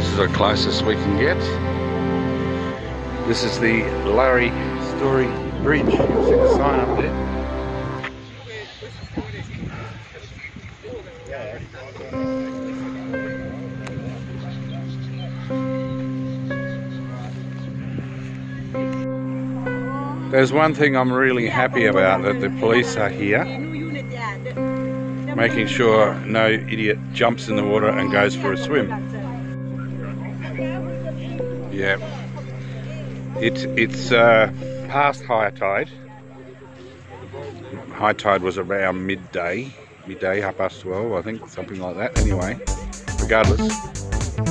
is the closest we can get. This is the Larry Storey Bridge. You can see the sign up there. There's one thing I'm really happy about that the police are here, making sure no idiot jumps in the water and goes for a swim. Yeah, it's it's uh, past high tide. High tide was around midday, midday, half past twelve, I think, something like that. Anyway, regardless,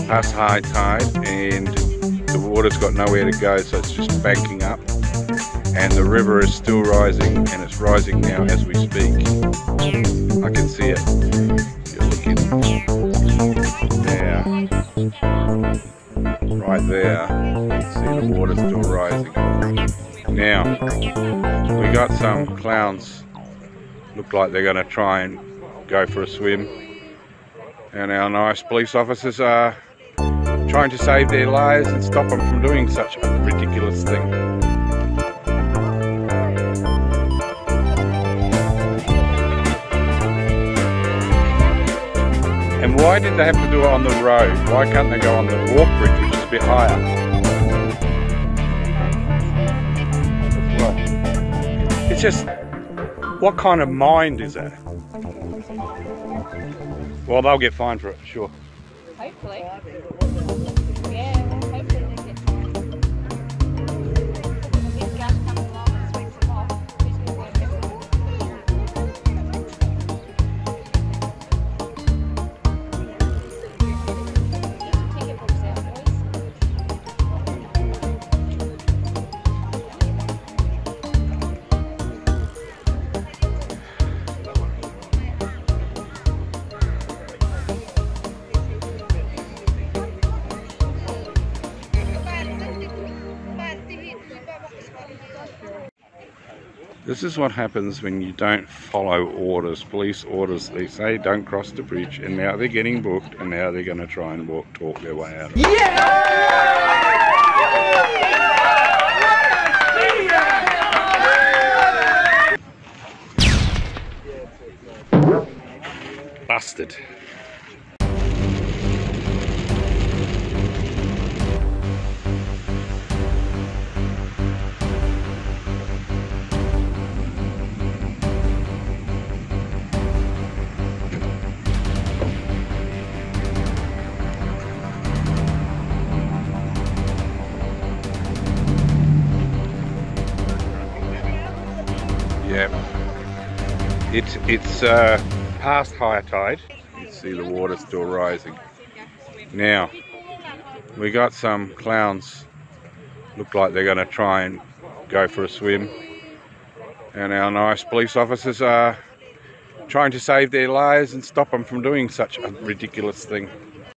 past high tide and the water's got nowhere to go, so it's just banking up and the river is still rising and it's rising now as we speak. I can see it. Still rising. Now, we got some clowns. Look like they're going to try and go for a swim. And our nice police officers are trying to save their lives and stop them from doing such a ridiculous thing. And why did they have to do it on the road? Why can't they go on the walk bridge, which is a bit higher? It's just, what kind of mind is that? Well, they'll get fined for it, sure. Hopefully This is what happens when you don't follow orders, police orders. They say don't cross the bridge, and now they're getting booked, and now they're going to try and walk, talk their way out. of it. Busted. It's it's uh, past high tide. You see the water still rising. Now we got some clowns. Look like they're going to try and go for a swim. And our nice police officers are trying to save their lives and stop them from doing such a ridiculous thing.